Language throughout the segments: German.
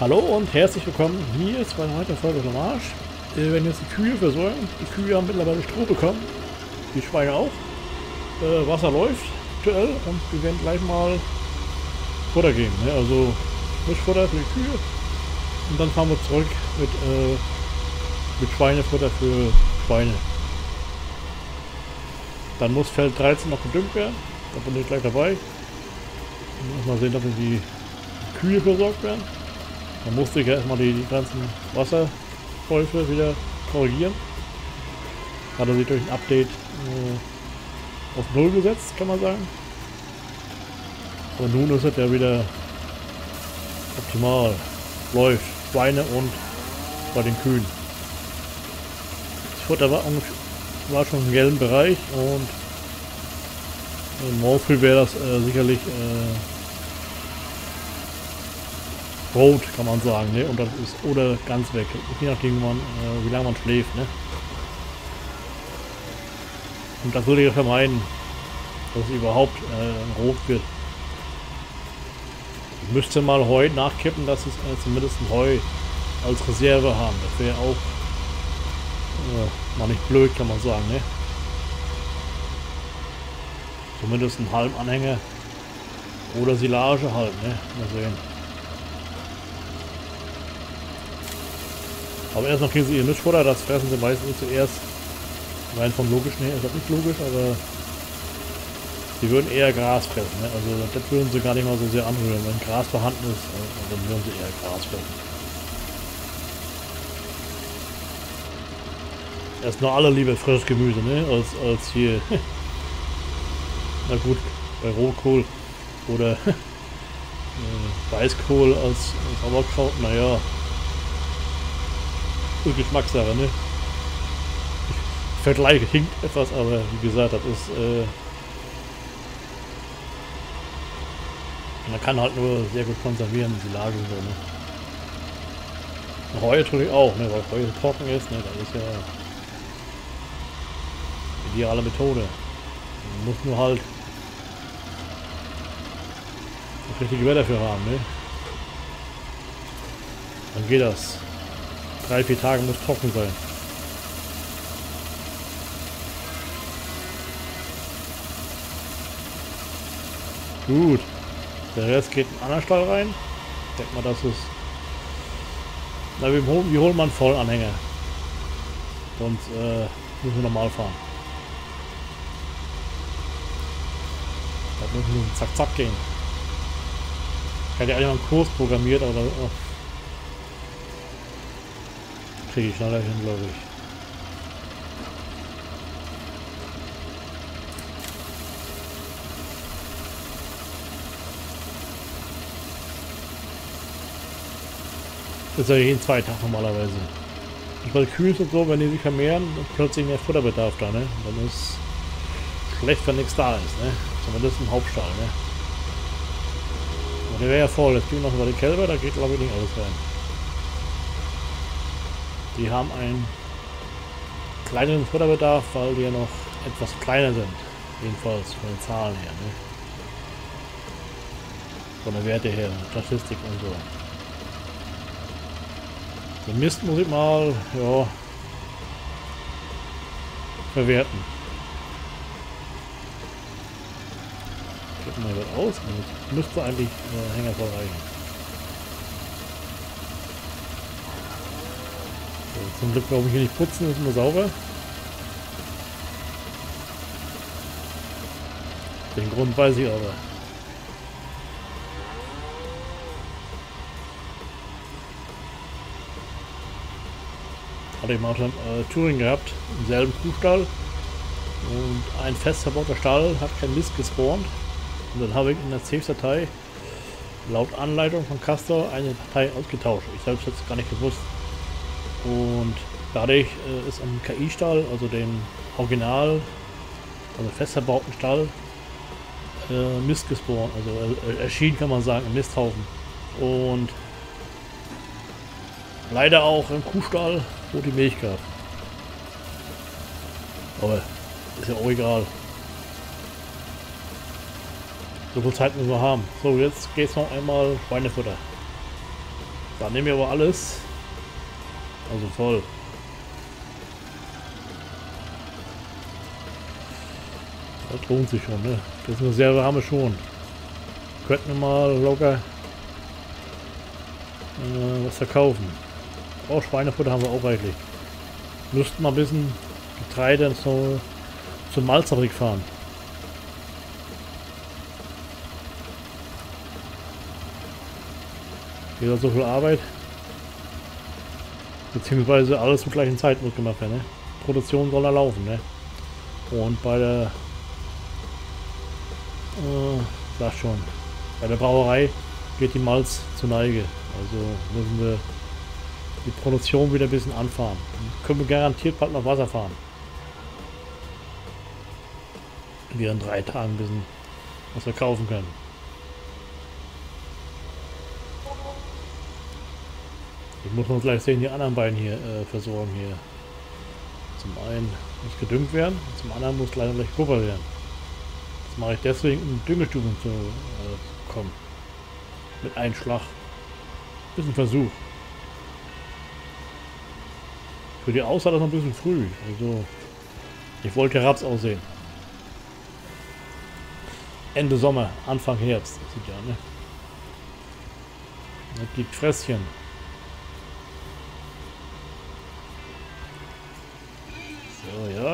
Hallo und herzlich willkommen. Hier ist meine neue Folge vom Arsch. Wir werden jetzt die Kühe versorgen. Die Kühe haben mittlerweile Stroh bekommen. Die Schweine auch. Äh, Wasser läuft aktuell und wir werden gleich mal Futter geben. Ne? Also Mischfutter für die Kühe. Und dann fahren wir zurück mit, äh, mit Schweinefutter für Schweine. Dann muss Feld 13 noch gedüngt werden. Da bin ich gleich dabei. Mal sehen, dass die Kühe versorgt werden. Dann musste ich ja erstmal die, die ganzen Wasserläufe wieder korrigieren. Hat er sich durch ein Update äh, auf Null gesetzt, kann man sagen. Aber nun ist es ja wieder optimal. Läuft. Schweine und bei den Kühen. Das Futter war, war schon im gelben Bereich und morgen früh wäre das äh, sicherlich äh, Rot, kann man sagen, ne? Und das ist oder ganz weg. Je nachdem, wie, man, äh, wie lange man schläft, ne? Und das würde ich vermeiden, dass es überhaupt äh, rot wird. Ich müsste mal Heu nachkippen, dass es äh, zumindest ein Heu als Reserve haben. Das wäre auch äh, mal nicht blöd, kann man sagen, ne? Zumindest einen halben Anhänger oder Silage halt, ne? Mal sehen. Aber erstmal kriegen sie ihr Mischfutter, das fressen sie meistens zuerst. Rein vom logischen her ist das nicht logisch, aber sie würden eher Gras fressen. Ne? Also das würden sie gar nicht mal so sehr anrühren. Wenn Gras vorhanden ist, dann würden sie eher Gras fressen. Erst nur alle lieber frisches Gemüse, ne? Als, als hier. Na gut, bei Rohkohl oder äh, Weißkohl als, als Sauerkraut, naja, und Geschmackssache, ne? Ich vergleiche hinkt etwas, aber wie gesagt, das ist, äh, Man kann halt nur sehr gut konservieren, Silage und so, ne? Heu natürlich auch, ne? Weil Heu trocken ist, ne? Das ist ja ideale Methode. Man muss nur halt das richtige Wetter für haben, ne? Dann geht das drei, vier Tage muss trocken sein. Gut. Der Rest geht in einen Stall rein. Ich denke mal, das ist... Na, wir holen, wir holen mal einen Vollanhänger. Sonst äh, müssen wir normal fahren. Das muss nur zack zack gehen. Ich hätte ja eigentlich einen Kurs programmiert, aber... Oh. Kriege ich schneller hin, glaube ich. Das ist ja jeden zwei Tag normalerweise. Und bei ist es so, wenn die sich vermehren, plötzlich mehr Futterbedarf da, ne? Dann ist schlecht, wenn nichts da ist, ne? Zumindest im Hauptstall, ne? Und der wäre ja voll. Jetzt gehen wir noch über die Kälber, da geht glaube ich nicht alles rein. Die haben einen kleineren Futterbedarf, weil die ja noch etwas kleiner sind. Jedenfalls von den Zahlen her. Ne? Von der Werte her, Statistik und so. Den Mist muss ich mal, ja, verwerten. Wir mal aus. Müsste eigentlich äh, Hänger voll reichen. Zum Glück brauche ich hier nicht putzen, ist immer sauber. Den Grund weiß ich aber. Hatte ich mal schon äh, Touring gehabt, im selben Kuhstall. Und ein fest verbauter Stall hat kein Mist gespawnt. Und dann habe ich in der Safe-Datei laut Anleitung von Castor eine Datei ausgetauscht. Ich selbst hätte es gar nicht gewusst. Und dadurch äh, ist am KI-Stall, also den Original, also fest verbauten Stall, äh, Mist gespawnt. Also erschienen kann man sagen, im Misthaufen. Und leider auch im Kuhstall, wo die Milch gab. Aber ist ja auch egal. So viel Zeit müssen wir haben. So, jetzt geht's noch einmal Schweinefutter. Da nehmen wir aber alles. Also voll. Das lohnt sich schon, ne? Das ist Reserve haben wir schon. Könnten wir mal locker äh, was verkaufen. Oh, Schweinefutter haben wir auch reichlich. Müssten mal ein bisschen Getreide so zur Malzfabrik fahren. Wieder so viel Arbeit. Beziehungsweise alles zur gleichen Zeit muss gemacht werden. Ne? Produktion soll da laufen. Ne? Und bei der äh, sag schon. Bei der Brauerei geht die Malz zur Neige. Also müssen wir die Produktion wieder ein bisschen anfahren. Dann können wir garantiert bald noch Wasser fahren. Wir in drei Tagen bisschen was wir kaufen können. Ich muss noch gleich sehen, die anderen beiden hier äh, versorgen hier. Zum einen muss gedüngt werden, zum anderen muss leider gleich Kupfer werden. Das mache ich deswegen, um Düngestufen zu äh, kommen. Mit einem Schlag. Ist ein Versuch. Für die Aussaat ist noch ein bisschen früh. Also, ich wollte Raps aussehen. Ende Sommer, Anfang Herbst. Sieht ja, ne? Das gibt Fresschen.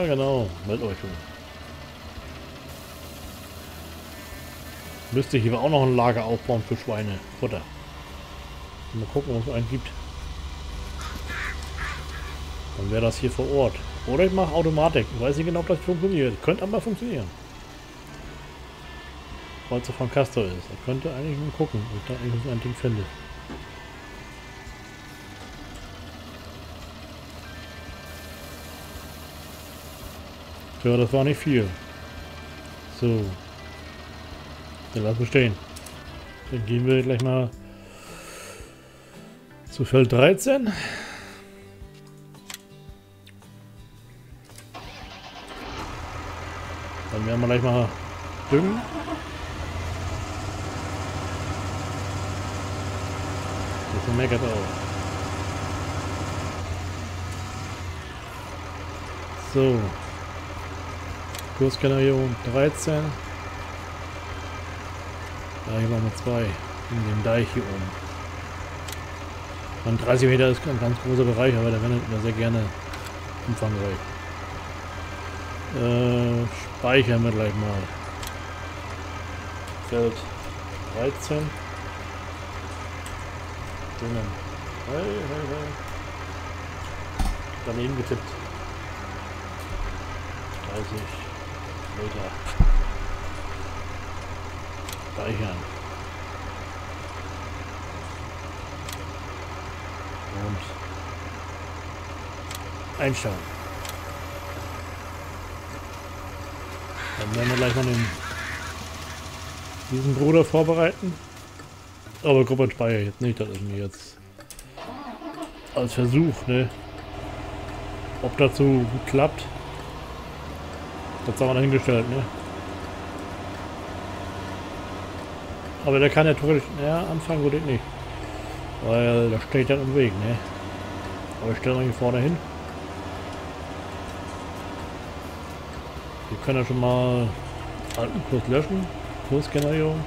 Genau. Meldet euch schon. Müsste ich hier auch noch ein Lager aufbauen für Schweine. Futter. Mal gucken, ob es einen gibt. Dann wäre das hier vor Ort. Oder ich mache Automatik. Ich weiß nicht genau, ob das funktioniert. Könnte aber funktionieren. Es von Castor ist. Da könnte eigentlich mal gucken, ob ich da eigentlich ein Ding finde. Ja, das war nicht viel. So. Dann lassen wir stehen. Dann gehen wir gleich mal zu Feld 13. Dann werden wir gleich mal düngen. Das meckert auch. So. Kursgenerierung 13. Ja, hier machen wir zwei. In dem Deich hier oben. Und 30 Meter ist ein ganz großer Bereich, aber der wendet immer sehr gerne umfangreich. Äh, speichern wir gleich mal. Feld 13. Düngen. Hey, hey, hey. Daneben getippt. 30 Meter. Speichern. Und einstellen. Dann werden wir gleich mal den, diesen Bruder vorbereiten. Aber Gruppe speichere jetzt nicht, das ist mir jetzt als Versuch, ne? Ob das so klappt, das haben wir dahingestellt, ne? Aber der kann ja theoretisch, ja, anfangen würde ich nicht. Weil da steht ja im Weg, ne? Aber ich stelle ihn hier vorne hin. Wir können ja schon mal alten Kurs löschen. Kursgenerierung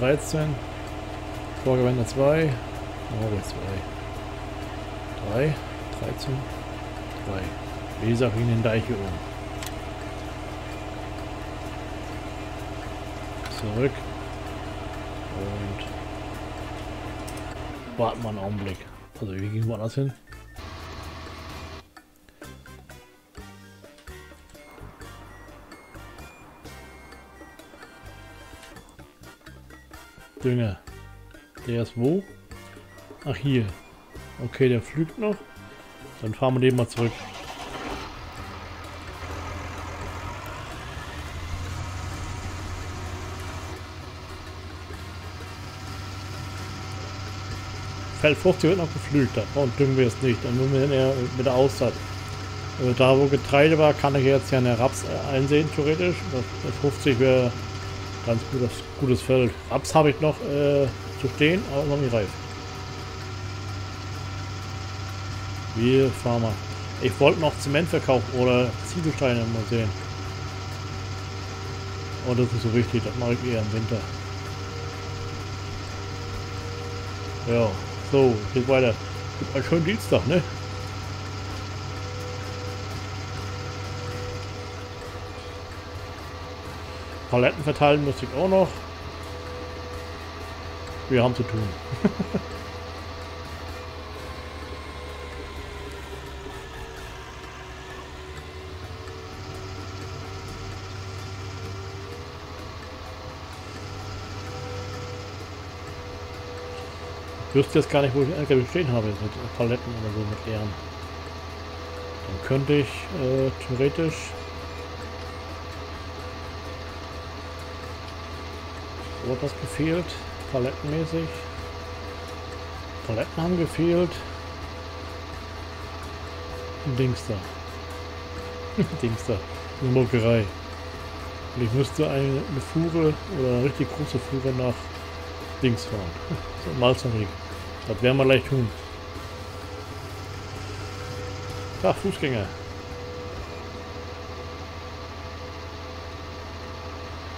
13. Vorgewende 2. Oh, 2. 3. 13. 3. Wie gesagt, in den Deich hier oben. Zurück. Und warten wir einen Augenblick. Also wie gehen wir das hin? Dünger. Der ist wo? Ach hier. Okay, der flügt noch. Dann fahren wir den mal zurück. Feld 50 wird noch geflügt. Und düngen wir es nicht. Dann müssen wir eher mit der Aussaat. Äh, da wo Getreide war, kann ich jetzt ja eine Raps äh, einsehen, theoretisch. Das 50 wäre ganz gutes, gutes Feld. Raps habe ich noch äh, zu stehen, aber noch nicht reif. Wir mal. Ich wollte noch Zement verkaufen oder Ziegelsteine mal sehen. Oh, das ist so wichtig, das mache ich eher im Winter. Ja, so, geht weiter. Gibt einen schönen Dienstag, ne? Paletten verteilen muss ich auch noch. Wir haben zu tun. Ich wüsste jetzt gar nicht, wo ich LKW stehen habe, mit Paletten oder so, mit leeren. Dann könnte ich äh, theoretisch so etwas gefehlt, palettenmäßig. Paletten haben gefehlt. Dings da. Dings da. Eine Molkerei. Und ich müsste eine, eine Fuhre oder eine richtig große Fuhre nach Dings fahren. so, Malzfabrik. Das werden wir gleich tun. Ja, Fußgänger.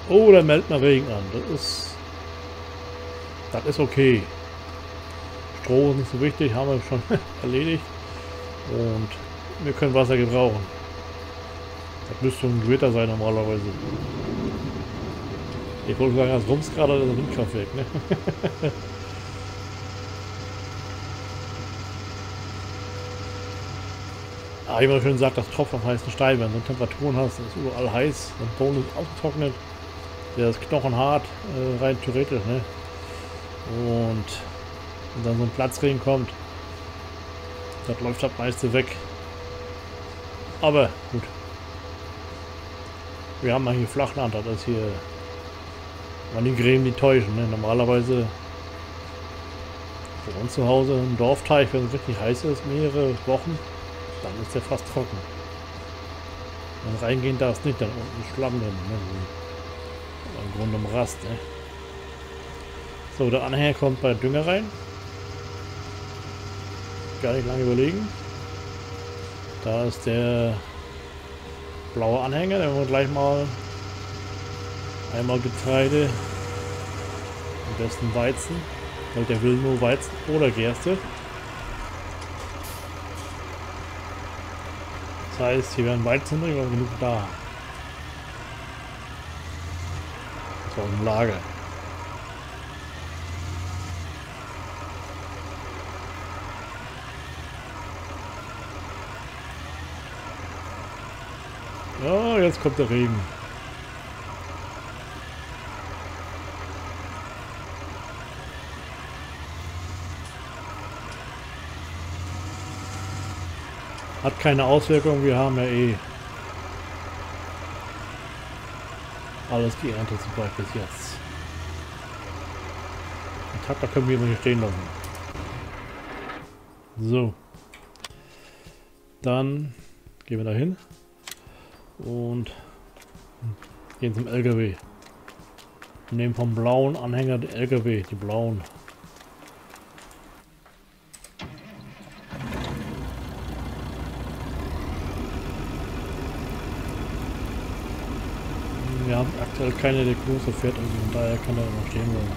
Oh, da meldet man Regen an. Das ist... Das ist okay. Stroh ist nicht so wichtig, haben wir schon erledigt. Und wir können Wasser gebrauchen. Das müsste ein Gewitter sein normalerweise. Ich wollte sagen, das Rums gerade das Windkraftwerk, ne? Ah, wie man schön sagt, das Tropf am heißen Stein, wenn du Temperaturen hast, ist überall heiß, der Boden ist ausgetrocknet, der ist knochenhart, äh, rein theoretisch, ne? Und wenn dann so ein Platzregen kommt, das läuft das meiste weg. Aber gut. Wir haben mal hier Flachland, das ist hier man die Gräben die täuschen. Ne? Normalerweise bei uns zu Hause im Dorfteich, wenn es richtig heiß ist, mehrere Wochen, dann ist der fast trocken. Dann reingehen darf es nicht, dann unten Schlamm drin. Ne? Im Grunde um Rast. Ne? So, der Anhänger kommt bei Dünger rein. Gar nicht lange überlegen. Da ist der blaue Anhänger, der wir gleich mal einmal Getreide, am besten Weizen, weil der will nur Weizen oder Gerste. Das heißt, hier werden Weizen drin, aber genug da. Das war im Lager. Ja, jetzt kommt der Regen. Hat keine Auswirkung, wir haben ja eh alles geerntet soweit bis jetzt. Den Traktor können wir hier stehen lassen. So. Dann gehen wir da hin und gehen zum LKW. Nehmen vom blauen Anhänger den LKW, die blauen. Wir haben aktuell keine, der große fährt, also von daher kann er noch stehen bleiben.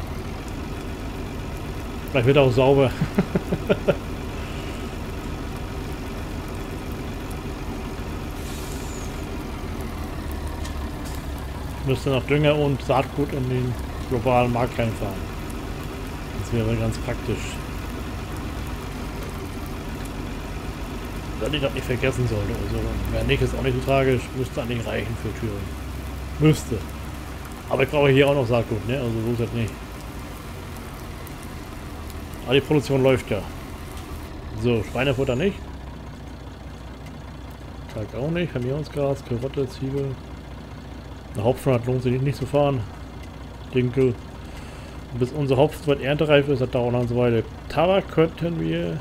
Vielleicht wird er auch sauber. müsste noch Dünger und Saatgut in den globalen Markt reinfahren. Das wäre ganz praktisch. Wenn ich das nicht vergessen sollte. Also, wenn nicht, ist auch nicht so tragisch. Müsste eigentlich reichen für Thüringen. Müsste. Aber ich brauche hier auch noch Saatgut, ne? Also so ist das nicht. Aber die Produktion läuft ja. So, Schweinefutter nicht. Kalk auch nicht. Vermehrungsgras, Karotte, Zwiebel. Eine Hopfen lohnt sich nicht zu fahren. Dinkel. Bis unser Hopfen erntereif ist, das dauert noch eine Weile. Tabak könnten wir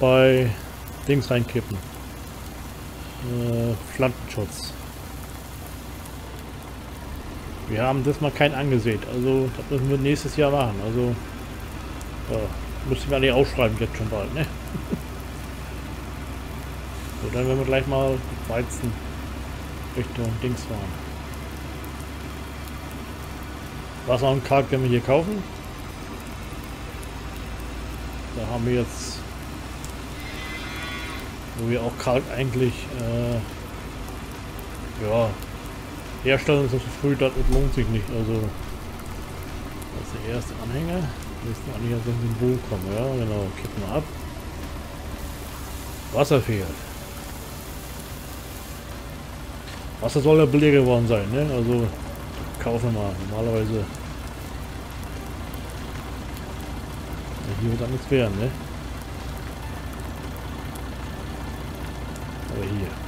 bei Dings reinkippen. Äh, Pflanzenschutz. Wir haben das mal kein angesehen. Also das müssen wir nächstes Jahr machen. Also ja, Müssen wir eigentlich aufschreiben jetzt schon bald, ne? so, dann werden wir gleich mal Weizen Richtung Dings fahren. Wasser und Kalk können wir hier kaufen. Da haben wir jetzt, wo wir auch Kalk eigentlich, äh, ja, das so früh, das lohnt sich nicht. Also, das ist der erste Anhänger. Eigentlich aus dem Symbol kommen, ja, genau. Kippen ab. Wasser fehlt. Wasser soll ja billiger geworden sein, ne? Also kaufen wir mal. Normalerweise. Ja, hier wird nichts werden, ne? Aber hier.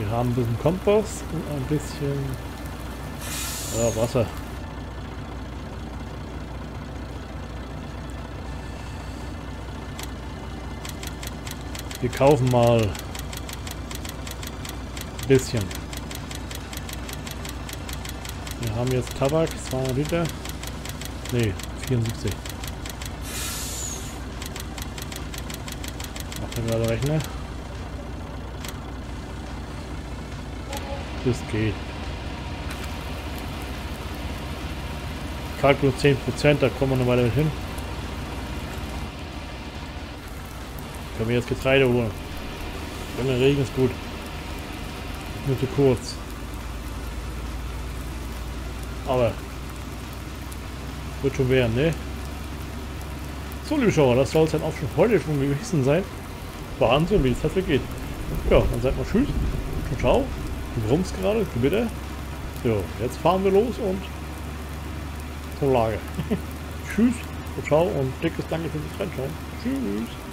Wir haben ein bisschen Kompost und ein bisschen ja, Wasser. Wir kaufen mal ein bisschen. Wir haben jetzt Tabak, 200 Liter. Ne, 74. Macht er gerade Rechner. Das geht. Kalk nur 10%, da kommen wir noch weiter hin. Können wir jetzt Getreide holen. Wenn der Regen ist gut. Nur zu kurz. Aber wird schon werden, ne? So, liebe Schauer, das soll es dann auch schon heute schon gewesen sein. Wahnsinn, wie es dafür geht. Ja, dann sagt mal Tschüss. Ciao, ciao. Du brummst gerade, bitte. So, jetzt fahren wir los und zum Lager. Tschüss, ciao und dickes Danke fürs Reinschauen. Tschüss.